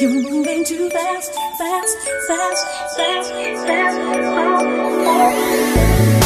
You're moving too fast, fast, fast, fast, fast, fast. fast.